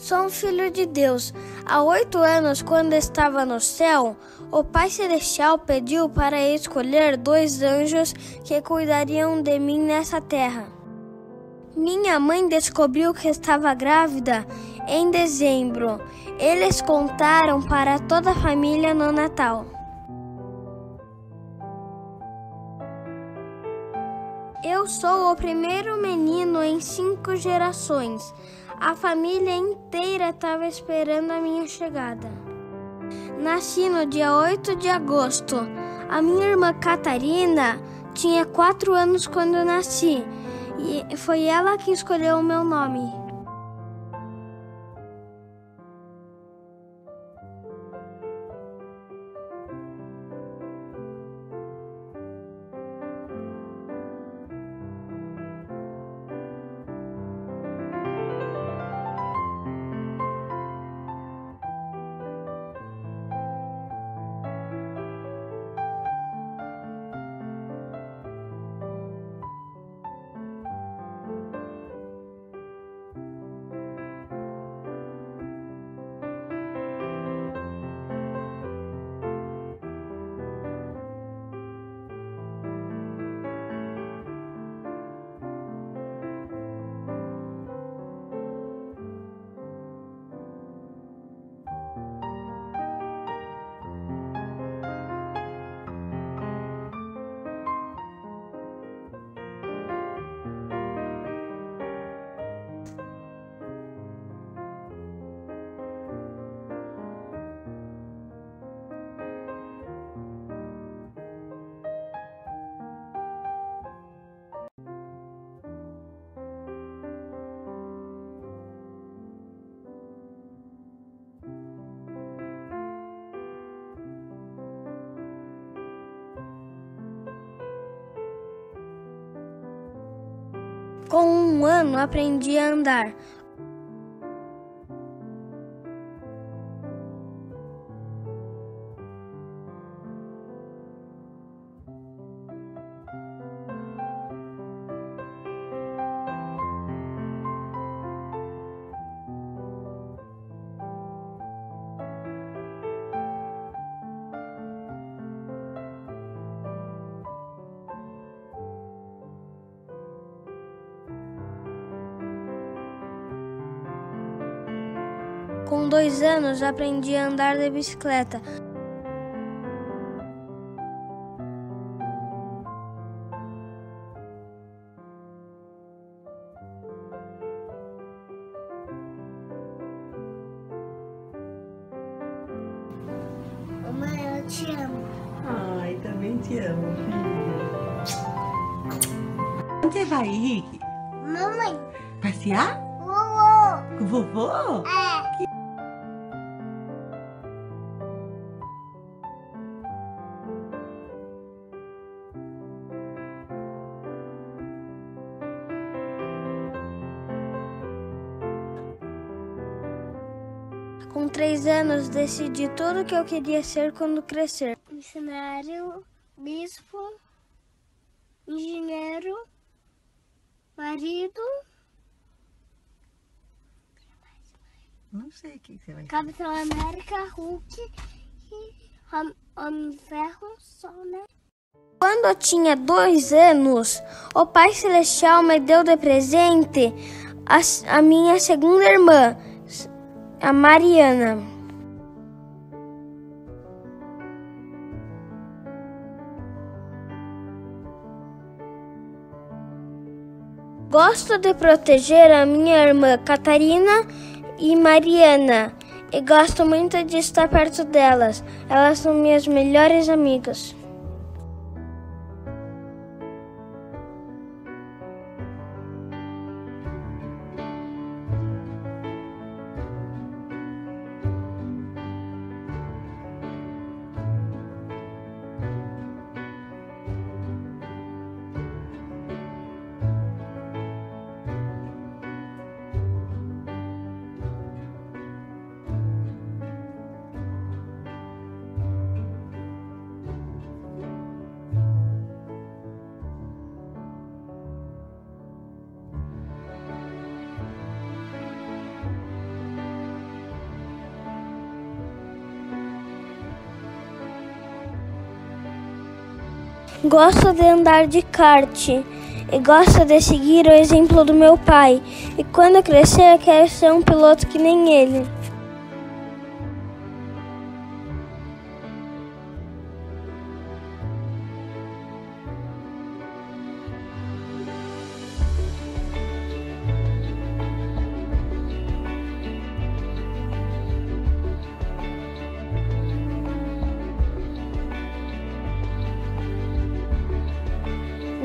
Sou um filho de Deus. Há oito anos, quando estava no céu, o Pai Celestial pediu para escolher dois anjos que cuidariam de mim nessa terra. Minha mãe descobriu que estava grávida em dezembro. Eles contaram para toda a família no Natal. Eu sou o primeiro menino em cinco gerações. A família inteira estava esperando a minha chegada. Nasci no dia 8 de agosto. A minha irmã Catarina tinha quatro anos quando eu nasci e foi ela que escolheu o meu nome. Com um ano aprendi a andar. Com dois anos aprendi a andar de bicicleta. Mamãe, eu te amo. Ai, também te amo, filho. Onde você vai, Henrique? Mamãe, Passear? vovô. Com vovô? É. Com três anos decidi tudo o que eu queria ser quando crescer. Missionário, bispo, engenheiro, marido, Não sei o que você vai Capitão América, Hulk e Hom- Homem de Ferro, só, né? Quando eu tinha dois anos, o Pai Celestial me deu de presente a, a minha segunda irmã, a Mariana. Gosto de proteger a minha irmã Catarina e Mariana e gosto muito de estar perto delas. Elas são minhas melhores amigas. Gosto de andar de kart e gosto de seguir o exemplo do meu pai. E quando crescer, quero ser um piloto que nem ele.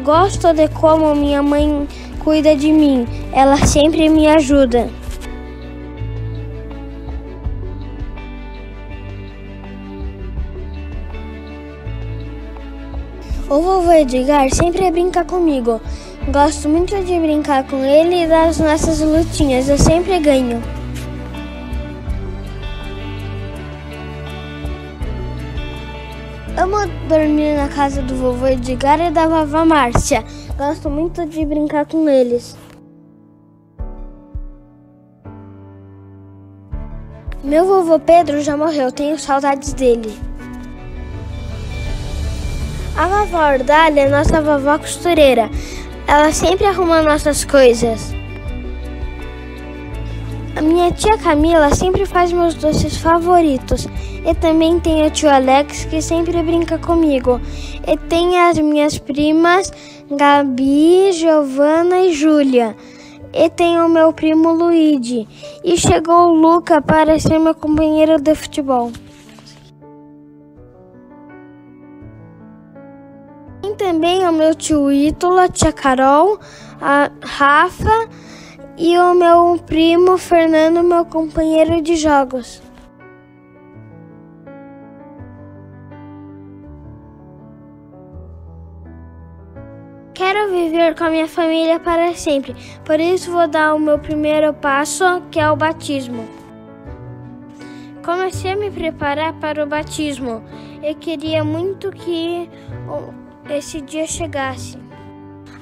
Gosto de como minha mãe cuida de mim. Ela sempre me ajuda. O vovô Edgar sempre brinca comigo. Gosto muito de brincar com ele e das nossas lutinhas. Eu sempre ganho. Amo dormir na casa do vovô Edgar e da vovó Márcia. Gosto muito de brincar com eles. Meu vovô Pedro já morreu, tenho saudades dele. A vovó Ordália é nossa vovó costureira. Ela sempre arruma nossas coisas. A minha tia Camila sempre faz meus doces favoritos. E também tem o tio Alex que sempre brinca comigo. E tem as minhas primas Gabi, Giovana e Júlia. E tem o meu primo Luigi. E chegou o Luca para ser meu companheiro de futebol. Tem também o meu tio Ítalo, a tia Carol, a Rafa e o meu primo Fernando, meu companheiro de jogos. Quero viver com a minha família para sempre, por isso vou dar o meu primeiro passo, que é o batismo. Comecei a me preparar para o batismo e queria muito que esse dia chegasse.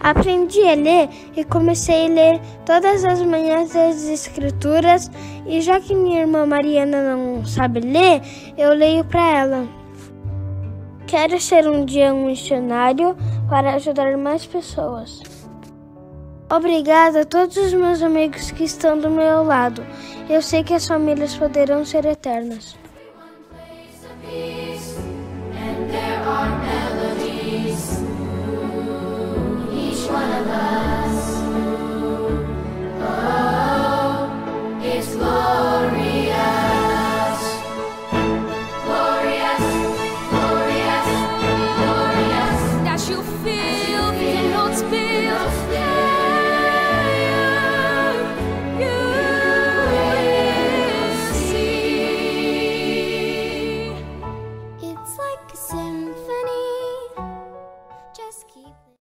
Aprendi a ler e comecei a ler todas as manhãs as escrituras, e já que minha irmã Mariana não sabe ler, eu leio para ela. Quero ser um dia um missionário para ajudar mais pessoas. Obrigada a todos os meus amigos que estão do meu lado. Eu sei que as famílias poderão ser eternas.